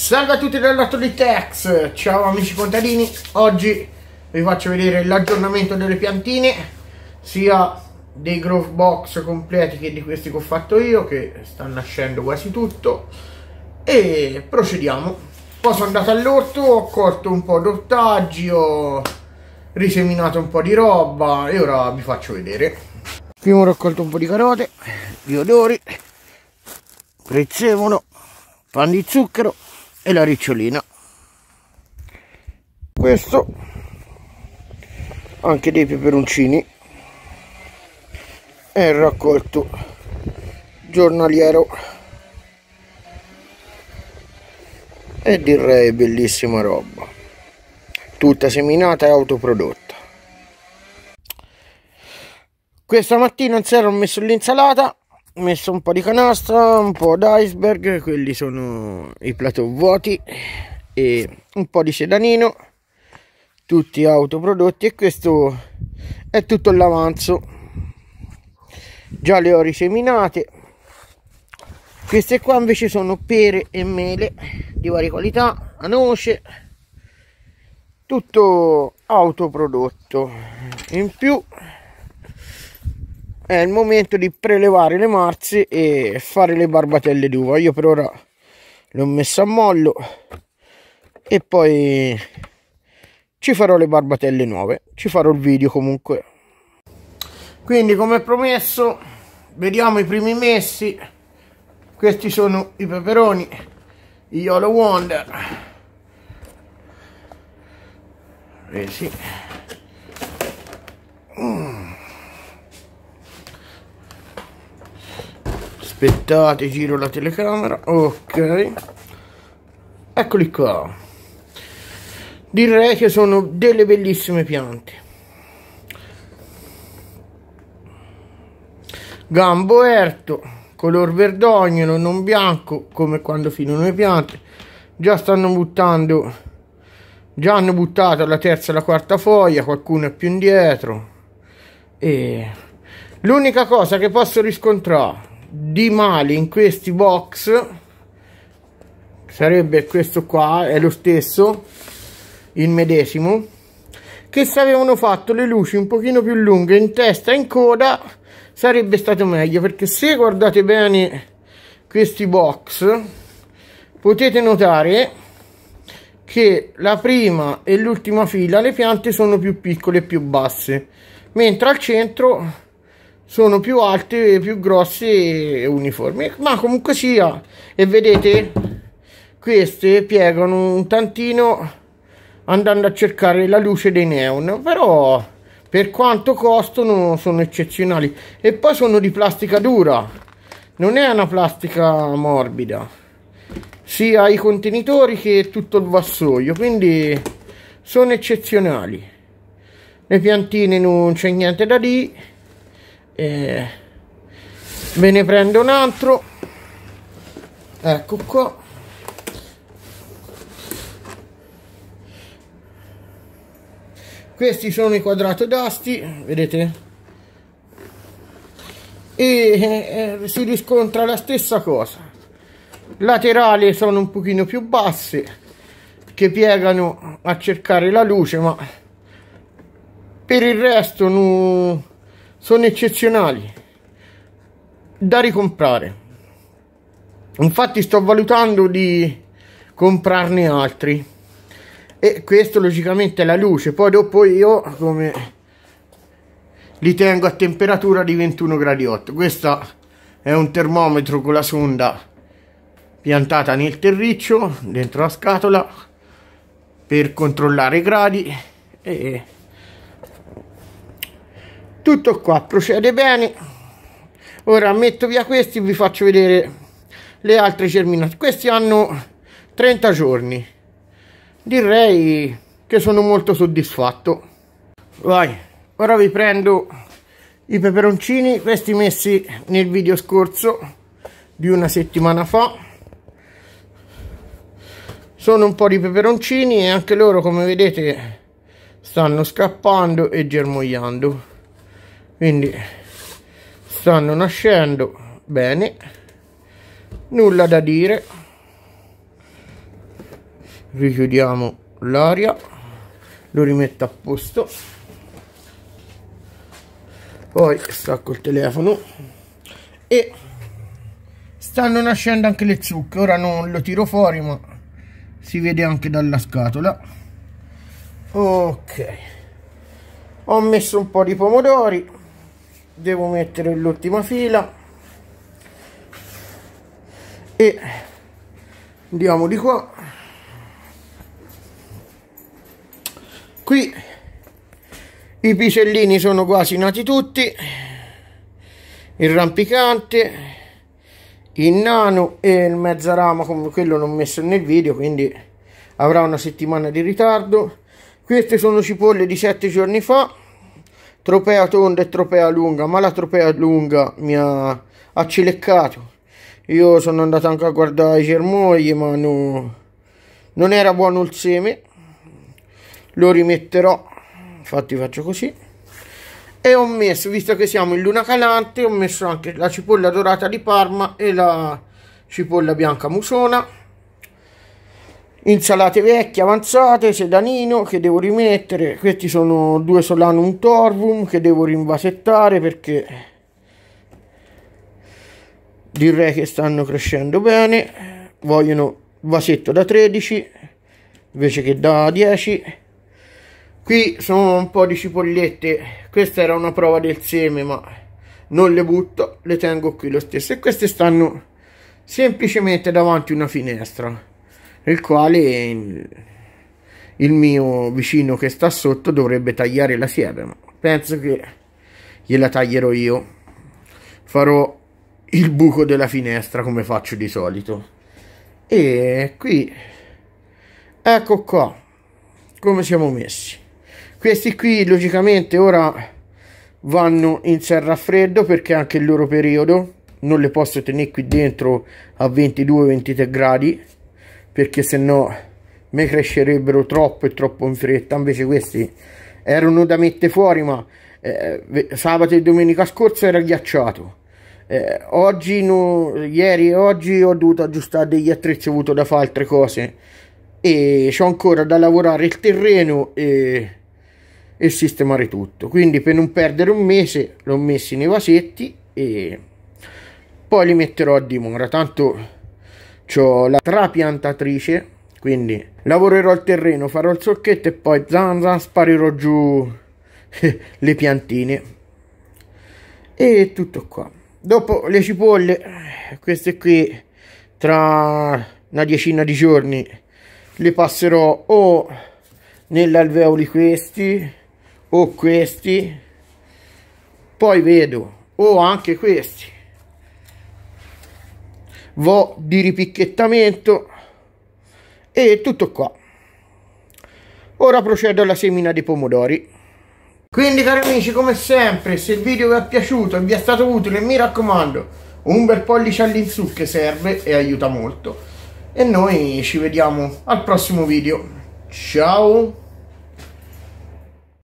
Salve a tutti dal lato di Tex, ciao amici contadini, oggi vi faccio vedere l'aggiornamento delle piantine, sia dei Grove Box completi che di questi che ho fatto io, che sta nascendo quasi tutto, e procediamo. Poi sono andato all'orto, ho colto un po' d'ortaggi, ho riseminato un po' di roba e ora vi faccio vedere. Prima ho raccolto un po' di carote, di odori, prezzemolo, pan di zucchero e la ricciolina. Questo anche dei peperoncini è il raccolto giornaliero. E direi bellissima roba. Tutta seminata e autoprodotta. Questa mattina in sera ho messo l'insalata messo un po' di canastra, un po' d'iceberg, quelli sono i plateau vuoti e un po' di sedanino, tutti autoprodotti e questo è tutto l'avanzo. Già le ho riseminate. Queste qua invece sono pere e mele di varie qualità, a noce, tutto autoprodotto. In più è il momento di prelevare le marze e fare le barbatelle d'uva. Io per ora le ho messe a mollo e poi ci farò le barbatelle nuove. Ci farò il video comunque. Quindi come promesso vediamo i primi messi. Questi sono i peperoni i Yolo Wonder. Eh aspettate giro la telecamera. Ok. Eccoli qua. Direi che sono delle bellissime piante. Gambo erto color verdognolo non bianco come quando finono le piante. Già stanno buttando già hanno buttato la terza e la quarta foglia qualcuno è più indietro. E l'unica cosa che posso riscontrare di male in questi box. Sarebbe questo qua è lo stesso il medesimo che se avevano fatto le luci un pochino più lunghe in testa e in coda sarebbe stato meglio perché se guardate bene questi box potete notare che la prima e l'ultima fila le piante sono più piccole e più basse mentre al centro sono più alte, più grosse e uniformi. Ma comunque sia, e vedete, queste piegano un tantino andando a cercare la luce dei neon, però per quanto costano sono eccezionali. E poi sono di plastica dura, non è una plastica morbida, sia i contenitori che tutto il vassoio, quindi sono eccezionali. Le piantine non c'è niente da dire eh, me ne prendo un altro. Ecco qua. Questi sono i quadrato d'asti vedete? E eh, si riscontra la stessa cosa. Laterali sono un pochino più basse che piegano a cercare la luce ma per il resto non sono eccezionali. Da ricomprare. Infatti sto valutando di comprarne altri. E questo logicamente è la luce. Poi dopo io come li tengo a temperatura di 21 gradi 8 questo è un termometro con la sonda piantata nel terriccio dentro la scatola per controllare i gradi e tutto qua procede bene. Ora metto via questi vi faccio vedere le altre germinate. Questi hanno 30 giorni. Direi che sono molto soddisfatto. Vai ora vi prendo i peperoncini questi messi nel video scorso di una settimana fa. Sono un po' di peperoncini e anche loro come vedete stanno scappando e germogliando quindi stanno nascendo bene nulla da dire. Richiudiamo l'aria lo rimetto a posto. Poi stacco il telefono e stanno nascendo anche le zucche. Ora non lo tiro fuori ma si vede anche dalla scatola. Ok. Ho messo un po' di pomodori devo mettere l'ultima fila. E andiamo di qua. Qui i pisellini sono quasi nati tutti. Il rampicante il nano e il mezzarama come quello non messo nel video quindi avrà una settimana di ritardo. Queste sono cipolle di sette giorni fa tropea tonda e tropea lunga ma la tropea lunga mi ha accileccato. Io sono andato anche a guardare i germogli ma no, non era buono il seme. Lo rimetterò. Infatti faccio così. E ho messo visto che siamo in luna calante ho messo anche la cipolla dorata di parma e la cipolla bianca musona insalate vecchie avanzate sedanino che devo rimettere. Questi sono due solanum torvum che devo rinvasettare perché direi che stanno crescendo bene. Vogliono vasetto da 13 invece che da 10 qui sono un po' di cipollette. Questa era una prova del seme ma non le butto le tengo qui lo stesso. E queste stanno semplicemente davanti una finestra nel quale il, mio vicino che sta sotto dovrebbe tagliare la siepe penso che gliela taglierò io. Farò il buco della finestra come faccio di solito. E qui ecco qua come siamo messi. Questi qui logicamente ora vanno in serra freddo perché anche il loro periodo non le posso tenere qui dentro a 22-23 gradi perché se no mi crescerebbero troppo e troppo in fretta invece questi erano da mettere fuori ma eh, sabato e domenica scorsa era ghiacciato eh, oggi, no, ieri e oggi ho dovuto aggiustare degli attrezzi, ho avuto da fare altre cose e ho ancora da lavorare il terreno e, e sistemare tutto. Quindi per non perdere un mese l'ho messo nei vasetti e poi li metterò a dimora. Tanto ho la trapiantatrice, quindi lavorerò il terreno, farò il socchetto e poi zan zan sparerò giù le piantine. E tutto qua dopo le cipolle queste qui tra una decina di giorni le passerò o nell'alveoli questi o questi poi vedo o anche questi vo di ripicchettamento e tutto qua. Ora procedo alla semina di pomodori. Quindi cari amici come sempre se il video vi è piaciuto e vi è stato utile mi raccomando un bel pollice all'insù che serve e aiuta molto. E noi ci vediamo al prossimo video. Ciao